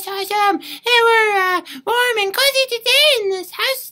It awesome. And we're uh, warm and cozy today in this house.